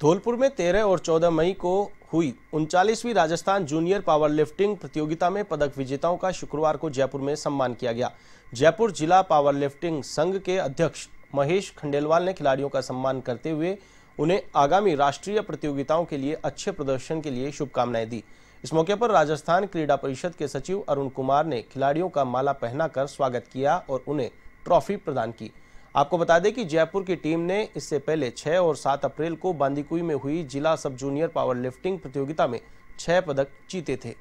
धौलपुर में 13 और 14 मई को हुई उनचालीसवीं राजस्थान जूनियर पावर लिफ्टिंग प्रतियोगिता में पदक विजेताओं का शुक्रवार को जयपुर में सम्मान किया गया। जयपुर जिला पावर लिफ्टिंग संघ के अध्यक्ष महेश खंडेलवाल ने खिलाड़ियों का सम्मान करते हुए उन्हें आगामी राष्ट्रीय प्रतियोगिताओं के लिए अच्छे प्रदर्शन के लिए शुभकामनाएँ दी। इस मौके पर राजस्थान क्रीडा परिषद के सचिव अरुण कुमार ने खिलाड़ियों का माला पहनाकर स्वागत किया और उन्हें ट्रॉफी प्रदान की। आपको बता दें कि जयपुर की टीम ने इससे पहले 6 और 7 अप्रैल को बांदीकुई में हुई जिला सब जूनियर पावर लिफ्टिंग प्रतियोगिता में छह पदक जीते थे।